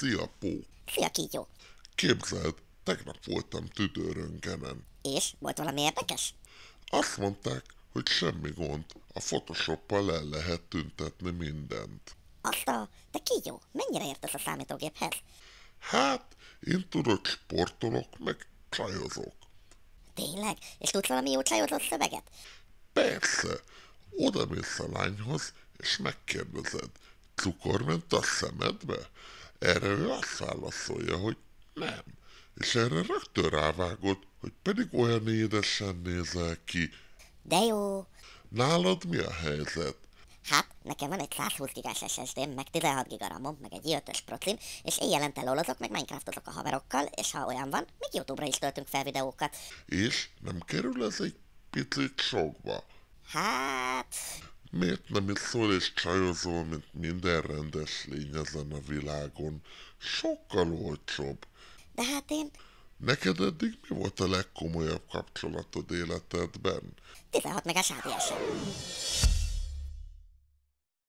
Szia, Pó! Szia, kígyó! Képzeld, tegnap voltam tüdőröntgenen. És? Volt valami érdekes? Azt mondták, hogy semmi gond, a Photoshoppal el lehet tüntetni mindent. Azt a... Te kígyó, mennyire értesz a számítógéphez? Hát, én tudod, sportolok, meg csajozok. Tényleg? És tudsz valami jó csajozó szöveget? Persze, oda mész a lányhoz, és megkérdezed, cukor ment a szemedbe? Erre ő azt válaszolja, hogy nem. És erre rögtön rávágod, hogy pedig olyan édesen nézel ki. De jó! Nálad mi a helyzet? Hát, nekem van egy 120 gigás ssd meg 16 gigaramom, meg egy 5 procim, és éjjelente lolozok, meg Minecraftozok a haverokkal, és ha olyan van, még Youtube-ra is töltünk fel videókat. És nem kerül ez egy picit sokba? Hát... Miért nem is szól és csajozol, mint minden rendes lény ezen a világon? Sokkal olcsóbb. De hát én... Neked eddig mi volt a legkomolyabb kapcsolatod életedben? 16 megás ADS-en.